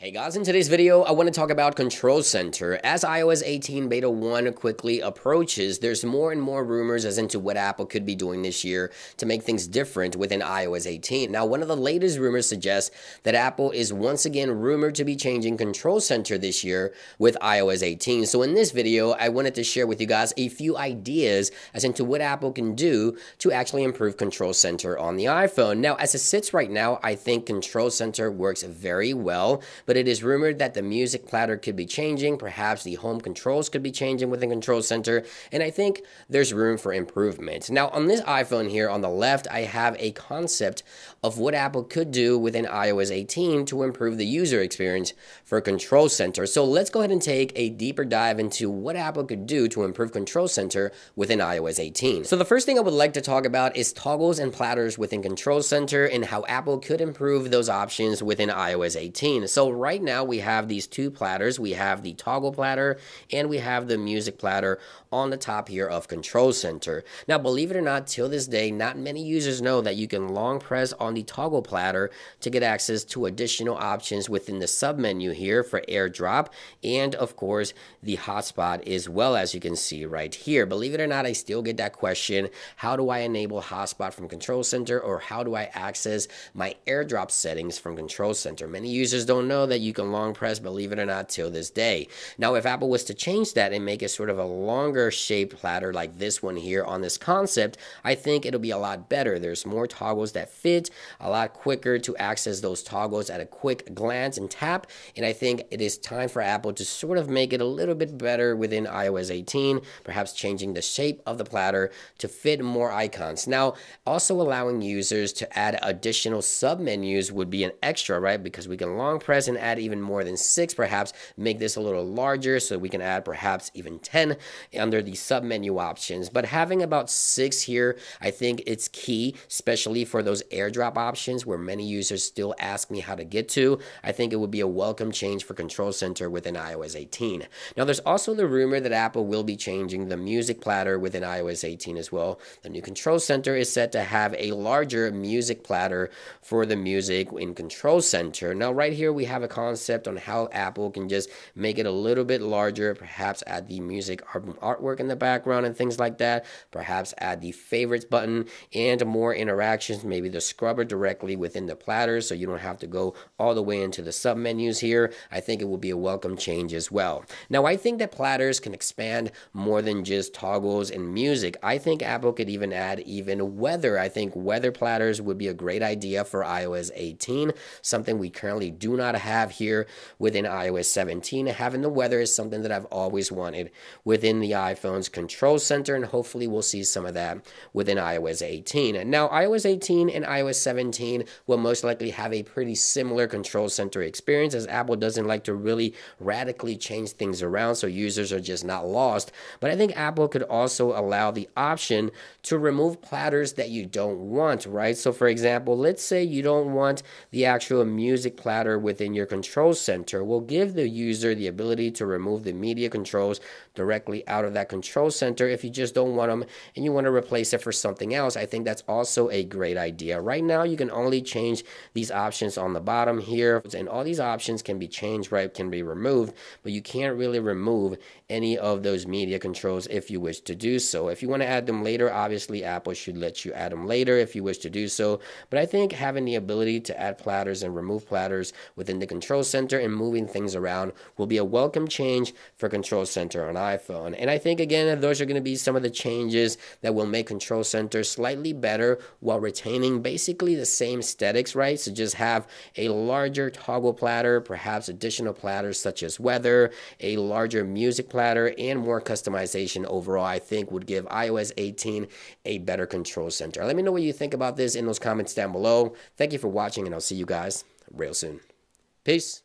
Hey guys, in today's video, I want to talk about Control Center. As iOS 18 Beta 1 quickly approaches, there's more and more rumors as into what Apple could be doing this year to make things different within iOS 18. Now, one of the latest rumors suggests that Apple is once again rumored to be changing Control Center this year with iOS 18. So in this video, I wanted to share with you guys a few ideas as into what Apple can do to actually improve Control Center on the iPhone. Now, as it sits right now, I think Control Center works very well but it is rumored that the music platter could be changing. Perhaps the home controls could be changing within Control Center, and I think there's room for improvement. Now, on this iPhone here on the left, I have a concept of what Apple could do within iOS 18 to improve the user experience for Control Center. So let's go ahead and take a deeper dive into what Apple could do to improve Control Center within iOS 18. So the first thing I would like to talk about is toggles and platters within Control Center and how Apple could improve those options within iOS 18. So right now we have these two platters. We have the toggle platter and we have the music platter on the top here of Control Center. Now, believe it or not, till this day, not many users know that you can long press on the toggle platter to get access to additional options within the submenu here for AirDrop and, of course, the hotspot as well as you can see right here. Believe it or not, I still get that question. How do I enable hotspot from Control Center or how do I access my AirDrop settings from Control Center? Many users don't know that you can long press, believe it or not, till this day. Now, if Apple was to change that and make it sort of a longer shaped platter like this one here on this concept, I think it'll be a lot better. There's more toggles that fit, a lot quicker to access those toggles at a quick glance and tap, and I think it is time for Apple to sort of make it a little bit better within iOS 18, perhaps changing the shape of the platter to fit more icons. Now, also allowing users to add additional submenus would be an extra, right? Because we can long press and add even more than six, perhaps make this a little larger so we can add perhaps even 10 under the submenu options. But having about six here, I think it's key, especially for those airdrop options where many users still ask me how to get to. I think it would be a welcome change for Control Center within iOS 18. Now, there's also the rumor that Apple will be changing the music platter within iOS 18 as well. The new Control Center is set to have a larger music platter for the music in Control Center. Now, right here, we have a concept on how Apple can just make it a little bit larger, perhaps add the music album artwork in the background and things like that, perhaps add the favorites button and more interactions, maybe the scrubber directly within the platter so you don't have to go all the way into the sub menus here. I think it will be a welcome change as well. Now, I think that platters can expand more than just toggles and music. I think Apple could even add even weather. I think weather platters would be a great idea for iOS 18, something we currently do not have here within iOS 17. Having the weather is something that I've always wanted within the iPhone's control center, and hopefully we'll see some of that within iOS 18. Now, iOS 18 and iOS 17 will most likely have a pretty similar control center experience as Apple doesn't like to really radically change things around so users are just not lost. But I think Apple could also allow the option to remove platters that you don't want, right? So, for example, let's say you don't want the actual music platter within your control center. We'll give the user the ability to remove the media controls directly out of that control center if you just don't want them and you want to replace it for something else. I think that's also a great idea. Right now, you can only change these options on the bottom here, and all these options can be changed, right? Can be removed, but you can't really remove any of those media controls if you wish to do so. If you want to add them later, obviously Apple should let you add them later if you wish to do so. But I think having the ability to add platters and remove platters within the control center and moving things around will be a welcome change for control center on iPhone. And I think again, those are going to be some of the changes that will make control center slightly better while retaining basically the same aesthetics, right? So just have a larger toggle platter, perhaps additional platters such as weather, a larger music platter, and more customization overall, I think would give iOS 18 a better control center. Let me know what you think about this in those comments down below. Thank you for watching, and I'll see you guys real soon. Peace.